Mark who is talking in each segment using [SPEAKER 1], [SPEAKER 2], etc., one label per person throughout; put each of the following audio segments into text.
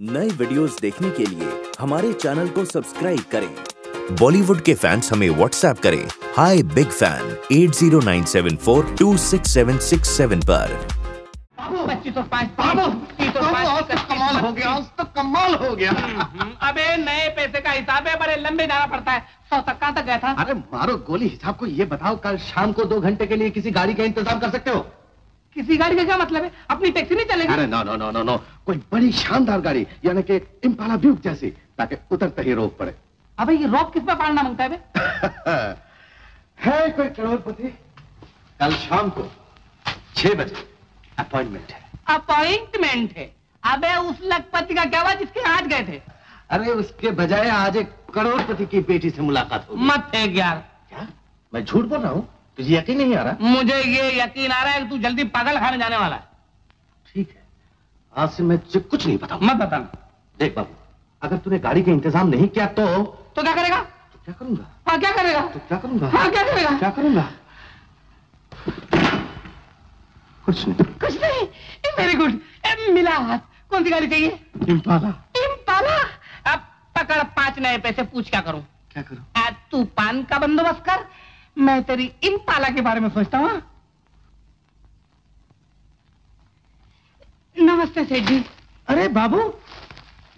[SPEAKER 1] नए वीडियोस देखने के लिए हमारे चैनल को सब्सक्राइब करें। बॉलीवुड के फैंस हमें व्हाट्सएप करें। Hi big fan eight zero nine seven four two six seven six seven पर।
[SPEAKER 2] पच्चीस और पाँच
[SPEAKER 3] बाबू
[SPEAKER 2] तीस और
[SPEAKER 3] आज
[SPEAKER 2] पाँच।
[SPEAKER 3] तो कमाल हो गया आज तो कमाल हो गया।
[SPEAKER 2] हम्म, अबे नए पैसे का हिसाब है बड़े लंबे जाना पड़ता है। सौ तक कहाँ तक गया था?
[SPEAKER 3] अरे मारो गोली हिसाब को ये बताओ कल शाम को दो घंटे के लिए किसी गाड़ी का इंतज़ाम कर सकते हो?
[SPEAKER 2] किसी गाड़ी का क्या मतलब है? अपनी टैक्सी नहीं चलेगी?
[SPEAKER 3] अरे no no no no no कोई बड़ी शानदार गाड़ी यानी कि इम्पाला ब्यूक जैसी ताकि उतरते ही रोक पड़े।
[SPEAKER 2] अबे ये रोक किस पे पाड़ना माँगता है
[SPEAKER 3] है कोई करोड़पति? कल शाम को छह बजे अपॉइंटमेंट है।
[SPEAKER 2] अपॉइंटमेंट है। अबे उस लखपति का क्या हुआ जिसके आज गए थे?
[SPEAKER 3] अरे उसके बजाय आज एक करोड़पति की बेटी से मुलाकात होगी।
[SPEAKER 2] मत थे यार।
[SPEAKER 3] क्या? मैं झूठ बोल रहा हूँ? तुझे यकीन नहीं आ रहा?
[SPEAKER 2] मुझे ये यकीन आ रहा है कि तू जल्दी पागल खाने जाने वाला है।
[SPEAKER 3] ठीक है। आज से मैं तुझे कुछ नहीं बताऊँ
[SPEAKER 2] मत बताना।
[SPEAKER 3] देख बाबू अगर तूने गाड़ी का इंतज़ाम नहीं किया तो
[SPEAKER 2] तो क्या करेगा?
[SPEAKER 3] तो क्या करूँगा?
[SPEAKER 2] हाँ क्या करेगा?
[SPEAKER 3] तो क्या करूँगा?
[SPEAKER 2] हाँ क्या करेगा?
[SPEAKER 3] क्या करूँगा? कुछ नहीं।
[SPEAKER 2] कुछ नहीं। वेरी गुड मिला हाथ। कौन सी गाड़ी चाहिए?
[SPEAKER 3] इम्पाला।
[SPEAKER 2] इम्पाला? अब पकड़ पाँच नए पैसे पूछ क्या करूँ?
[SPEAKER 3] क्या करूँ?
[SPEAKER 2] आज तू पान का बंदोबस्त कर मैं तेरी इन पाला के बारे में सोचता हूँ हाँ? नमस्ते सेठ जी।
[SPEAKER 4] अरे बाबू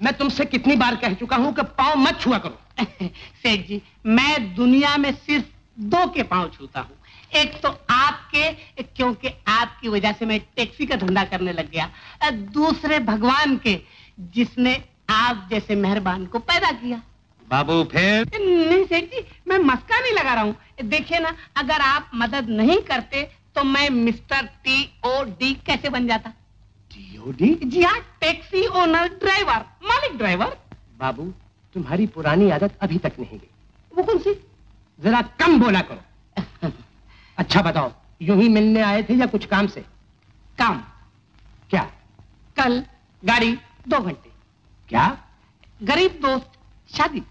[SPEAKER 4] मैं तुमसे कितनी बार कह चुका हूँ कि पाँव मत छुआ करो।
[SPEAKER 2] सेठ जी मैं दुनिया में सिर्फ़ दो के पाँव छूता हूँ। एक तो आपके क्योंकि आपकी वजह से मैं टैक्सी का धंधा करने लग गया। दूसरे भगवान के जिसने आप जैसे मेहरबान को पैदा किया।
[SPEAKER 4] बाबू फिर?
[SPEAKER 2] नहीं सेठ जी मैं मस्का नहीं लगा रहा हूँ। देखिए ना अगर आप मदद नहीं करते तो मैं मिस्टर टी ओ डी कैसे बन जाता?
[SPEAKER 4] टीओडी
[SPEAKER 2] जी हाँ टैक्सी ओनर ड्राइवर मालिक ड्राइवर।
[SPEAKER 4] बाबू तुम्हारी पुरानी आदत अभी तक नहीं गई।
[SPEAKER 2] वो कौन सी?
[SPEAKER 4] जरा कम बोला करो। अच्छा बताओ यूँ ही मिलने आए थे या कुछ काम से?
[SPEAKER 2] काम।
[SPEAKER 4] क्या?
[SPEAKER 2] कल गाड़ी दो घंटे।
[SPEAKER 4] क्या?
[SPEAKER 2] गरीब दोस्त शादी।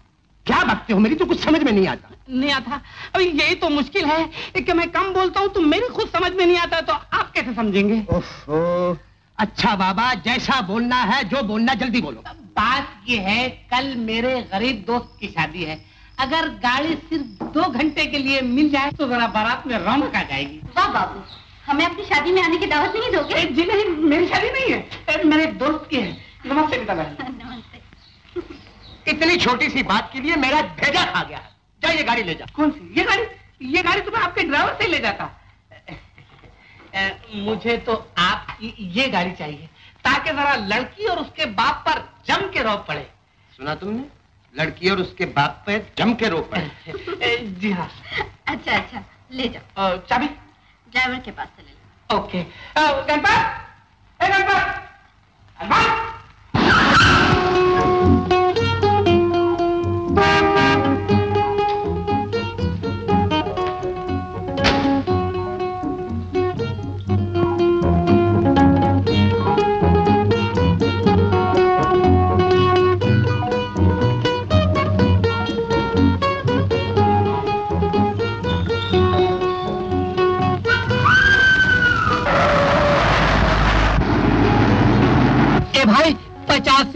[SPEAKER 4] क्या बकते हो मेरी तो कुछ समझ में नहीं आता?
[SPEAKER 2] नहीं आता। अभी यही तो मुश्किल है कि मैं कम बोलता हूँ तो मेरी खुद समझ में नहीं आता तो आप कैसे समझेंगे?
[SPEAKER 4] ओहो। अच्छा बाबा जैसा बोलना है जो बोलना जल्दी बोलो।
[SPEAKER 2] बात ये है कल मेरे गरीब दोस्त की शादी है। अगर गाड़ी सिर्फ़ दो घंटे के लिए मिल जाए तो जरा बारात में रौनक आ जाएगी।
[SPEAKER 5] वाह बाबू हमें अपनी शादी में आने की दावत नहीं दोगे?
[SPEAKER 2] जी नहीं मेरी शादी नहीं है मेरे दोस्त की है। नमस्ते पिता बहन
[SPEAKER 5] नमस्ते।
[SPEAKER 4] इतनी छोटी सी बात के लिए मेरा भेजा खा गया। है जा ये गाड़ी ले जा
[SPEAKER 2] कौन सी? ये गाड़ी? ये गाड़ी तो मैं आपके ड्राइवर से ले जाता मुझे तो आपकी ये गाड़ी चाहिए ताकि जरा लड़की और उसके बाप पर जम के रौब पड़े।
[SPEAKER 4] सुना तुमने? लड़की और उसके बाप पे जम के रोक पड़े।
[SPEAKER 2] जी हाँ।
[SPEAKER 5] अच्छा अच्छा ले जाओ।
[SPEAKER 2] चाबी?
[SPEAKER 5] ड्राइवर के पास से ले लो।
[SPEAKER 2] ओके। गणपत? गणपत? गणपत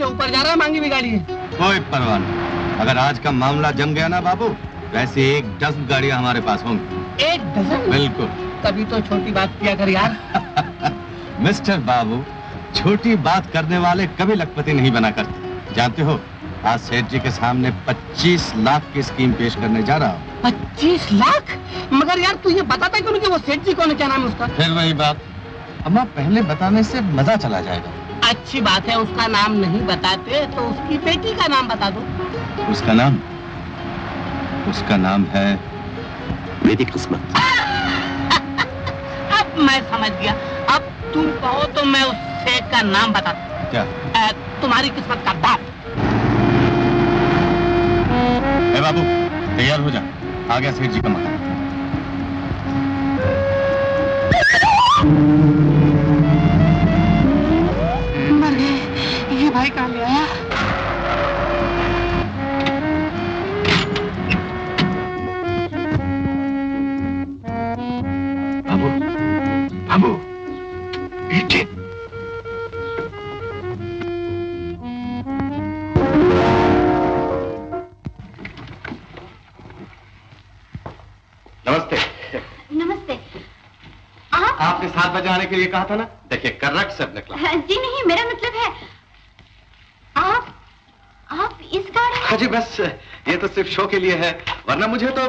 [SPEAKER 2] से ऊपर जा रहा है मांगी भी गाड़ी
[SPEAKER 6] कोई परवाह नहीं। अगर आज का मामला जम गया ना बाबू वैसे एक डजन गाड़ियाँ हमारे पास होंगी।
[SPEAKER 2] एक डजन?
[SPEAKER 6] बिल्कुल।
[SPEAKER 2] तभी तो छोटी बात किया कर यार।
[SPEAKER 6] मिस्टर बाबू छोटी बात करने वाले कभी लखपति नहीं बना करते। जानते हो आज सेठ जी के सामने 25 लाख की स्कीम पेश करने जा रहा हूँ।
[SPEAKER 2] पच्चीस लाख? मगर यार तू ये बताता क्यों नहीं कि वो सेठ जी कौन है? क्या नाम है उसका?
[SPEAKER 6] फिर वही बात। अम्मा पहले बताने से मज़ा चला जाएगा।
[SPEAKER 2] अच्छी बात है उसका नाम नहीं बताते तो उसकी बेटी का नाम बता दो।
[SPEAKER 6] उसका नाम? उसका नाम है मेरी किस्मत।
[SPEAKER 2] अब मैं समझ गया। अब तुम कहो तो मैं उस शेख का नाम बता
[SPEAKER 6] क्या?
[SPEAKER 2] अ, तुम्हारी किस्मत का बाप।
[SPEAKER 6] बाबू तैयार हो जा। आ गया सेठ जी का मकान
[SPEAKER 3] सात बजे आने के लिए कहा था ना? देखिए करेक्ट सब निकला।
[SPEAKER 5] हाँ, जी नहीं मेरा मतलब है आप आप इस गाड़ी
[SPEAKER 3] हाँ जी बस ये तो सिर्फ़ शो के लिए है वरना मुझे तो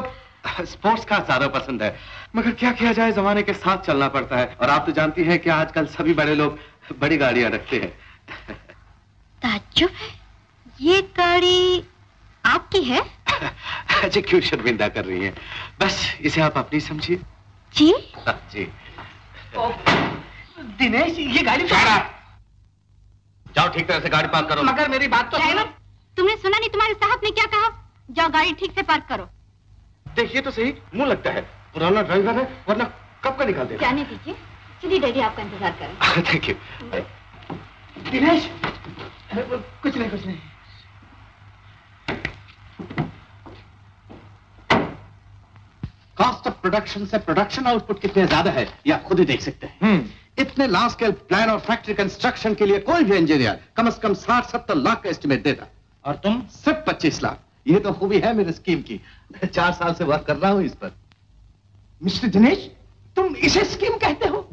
[SPEAKER 3] स्पोर्ट्स कार ज़्यादा पसंद है। मगर क्या किया जाए जमाने के साथ चलना पड़ता है। और आप तो जानती हैं कि आजकल सभी बड़े लोग बड़ी गाड़ियाँ रखते हैं।
[SPEAKER 5] ताज्जुब है ये गाड़ी आपकी है?
[SPEAKER 3] जी क्यों शर्मिंदा कर रही हैं? बस इसे आप अपनी समझिए।
[SPEAKER 5] जी?
[SPEAKER 3] हाँ, जी।
[SPEAKER 2] दिनेश ये गाड़ी तो
[SPEAKER 3] जाओ ठीक तरह से गाड़ी पार्क करो।
[SPEAKER 2] मगर मेरी बात तो सुनो।
[SPEAKER 5] तुमने सुना नहीं तुम्हारे साहब ने क्या कहा? जाओ गाड़ी ठीक से पार्क करो।
[SPEAKER 3] देखिए तो सही मुँह लगता है। पुराना ड्राइवर है वरना कब का निकाल देगा?
[SPEAKER 5] जाने दीजिए। चलिए डैडी आपका इंतज़ार करें।
[SPEAKER 3] थैंक यू
[SPEAKER 2] दिनेश कुछ नहीं कुछ नहीं।
[SPEAKER 3] कॉस्ट ऑफ़ प्रोडक्शन से प्रोडक्शन आउटपुट कितने ज़्यादा है ये आप खुद ही देख सकते हैं। इतने लार्ज स्केल प्लान और फैक्ट्री कंस्ट्रक्शन के लिए कोई भी इंजीनियर कम से कम साठ सत्तर लाख का एस्टिमेट देता।
[SPEAKER 4] और तुम?
[SPEAKER 3] सिर्फ़ पच्चीस लाख। ये तो खूबी है मेरी स्कीम की। मैं चार साल से वर्क कर रहा हूँ इस पर।
[SPEAKER 4] मिस्टर दिनेश तुम इसे स्कीम कहते हो?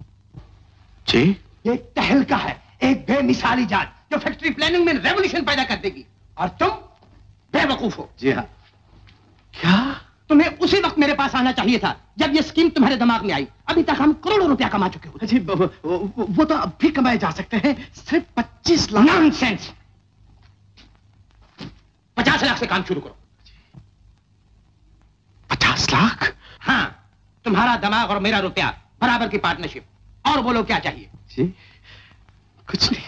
[SPEAKER 3] जी।
[SPEAKER 4] ये तहलका है एक बेमिसाली जात जो फैक्ट्री प्लानिंग में रेवोल्यूशन पैदा कर देगी। और तुम बेवकूफ़ हो।
[SPEAKER 3] जी हाँ। क्या?
[SPEAKER 4] तुम्हें उसी वक्त मेरे पास आना चाहिए था जब ये स्कीम तुम्हारे दिमाग में आई। अभी तक हम करोड़ों रुपया कमा चुके हो
[SPEAKER 3] जी वो, वो, तो अब भी कमाए जा सकते हैं। सिर्फ़ पच्चीस लाख।
[SPEAKER 4] नॉनसेंस पचास लाख से काम शुरू करो।
[SPEAKER 3] पचास लाख?
[SPEAKER 4] हाँ तुम्हारा दिमाग और मेरा रुपया बराबर की पार्टनरशिप और बोलो क्या चाहिए?
[SPEAKER 3] जी कुछ नहीं।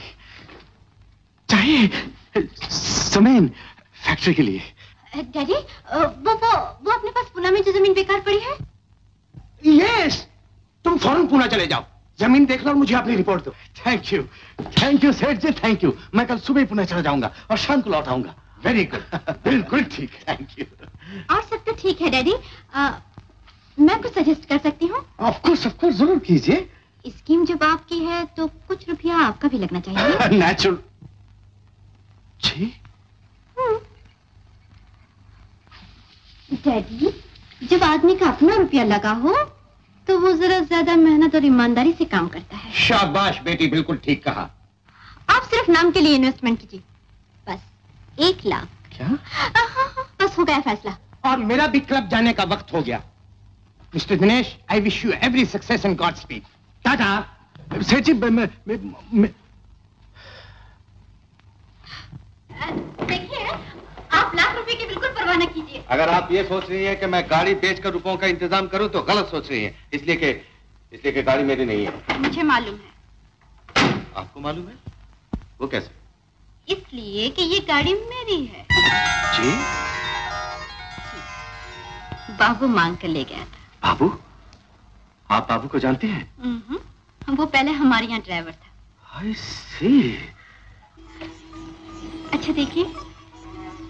[SPEAKER 3] चाहिए ज़मीन फैक्ट्री के लिए।
[SPEAKER 5] डैडी वो वो वो अपने पास पुणे में जो ज़मीन बेकार पड़ी है?
[SPEAKER 4] यस तुम फ़ौरन पुणे चले जाओ। ज़मीन देख लो और मुझे अपनी रिपोर्ट दो।
[SPEAKER 3] थैंक यू थैंक यू सेठ जी थैंक यू मैं कल सुबह ही पुणे चला जाऊँगा और शाम को लौट आऊँगा।
[SPEAKER 4] वेरी गुड
[SPEAKER 3] बिल्कुल ठीक। थैंक यू
[SPEAKER 5] और सब तो ठीक है डैडी। मैं कुछ सजेस्ट कर सकती हूँ?
[SPEAKER 3] ऑफ़ कोर्स ऑफ़ ज़रूर कीजिए।
[SPEAKER 5] स्कीम जब आपकी है तो कुछ रुपया आपका भी लगना चाहिए।
[SPEAKER 3] नेचुरल जी?
[SPEAKER 5] डैडी जब आदमी का अपना रुपया लगा हो तो वो जरा ज़्यादा मेहनत और ईमानदारी से काम करता है।
[SPEAKER 4] शाबाश बेटी बिल्कुल ठीक कहा।
[SPEAKER 5] आप सिर्फ़ नाम के लिए इन्वेस्टमेंट कीजिए। बस एक लाख।
[SPEAKER 3] क्या?
[SPEAKER 5] बस हो गया फैसला।
[SPEAKER 4] और मेरा भी क्लब जाने का वक्त हो गया। Mister Dinesh I wish you every success and godspeed tata.
[SPEAKER 3] सेठ जी मैं, मैं, मैं, मैं
[SPEAKER 5] अ, देखिए आप लाख रुपए की बिल्कुल परवाह न कीजिए।
[SPEAKER 3] अगर आप ये सोच रही हैं कि मैं गाड़ी बेचकर रुपयों का इंतज़ाम करूँ तो गलत सोच रही हैं। इसलिए कि इसलिए कि गाड़ी मेरी नहीं है।
[SPEAKER 5] मुझे मालूम है।
[SPEAKER 3] आपको मालूम है? वो कैसे?
[SPEAKER 5] इसलिए कि ये गाड़ी मेरी है।
[SPEAKER 3] जी?
[SPEAKER 5] बाबू मांग कर ले गया था।
[SPEAKER 3] बाबू? आप बाबू को जानते हैं?
[SPEAKER 5] हम्म, वो पहले हमारे यहाँ ड्राइवर था।
[SPEAKER 3] आई सी
[SPEAKER 5] अच्छा देखिए।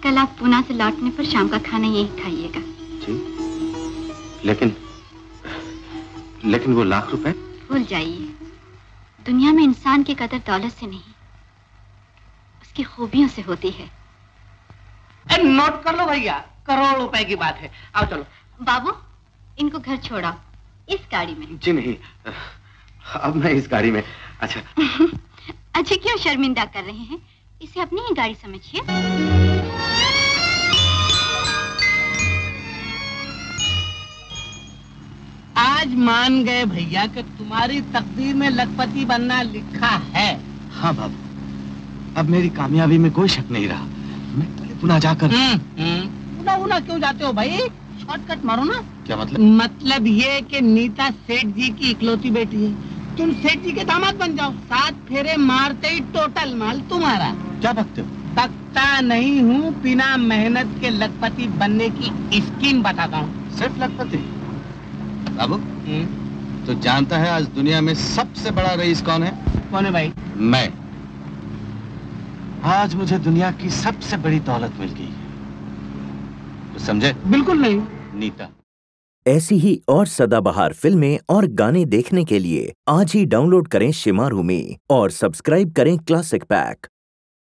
[SPEAKER 5] कल आप पूना से लौटने पर शाम का खाना यही खाइएगा।
[SPEAKER 3] जी। लेकिन लेकिन वो लाख रुपए?
[SPEAKER 5] भूल जाइए। दुनिया में इंसान की कदर दौलत से नहीं उसकी खूबियों से होती है।
[SPEAKER 2] ए, नोट कर लो भैया करोड़ रुपए की बात है। आओ चलो।
[SPEAKER 5] बाबू इनको घर छोड़ा इस गाड़ी में।
[SPEAKER 3] जी नहीं अब मैं इस गाड़ी में। अच्छा।
[SPEAKER 5] अच्छा क्यों शर्मिंदा कर रहे हैं? इसे अपनी ही गाड़ी समझिए।
[SPEAKER 2] आज मान गए भैया कि तुम्हारी तकदीर में लखपति बनना लिखा है।
[SPEAKER 6] हाँ बाबू अब मेरी कामयाबी में कोई शक नहीं रहा। मैं कल पुनः जाकर
[SPEAKER 2] उना उना क्यों जाते हो भाई? शॉर्टकट मारो ना।
[SPEAKER 6] क्या मतलब?
[SPEAKER 2] मतलब ये कि नीता सेठ जी की इकलौती बेटी है। तुम सेठ जी के दामाद बन जाओ। सात फेरे मारते ही टोटल माल तुम्हारा।
[SPEAKER 6] क्या बकते हो?
[SPEAKER 2] तकता नहीं हूँ बिना मेहनत के लखपति बनने की स्कीम बताता हूँ।
[SPEAKER 6] सिर्फ़ लखपति? बाबू तो जानता है आज दुनिया में सबसे बड़ा रईस कौन है?
[SPEAKER 2] कौन है भाई?
[SPEAKER 6] मैं। आज मुझे दुनिया की सबसे बड़ी दौलत मिल गई। है तो समझे?
[SPEAKER 2] बिल्कुल नहीं।
[SPEAKER 6] नीता।
[SPEAKER 1] ऐसी ही और सदाबहार फ़िल्में और गाने देखने के लिए आज ही डाउनलोड करें शिमारू में और सब्सक्राइब करें क्लासिक पैक।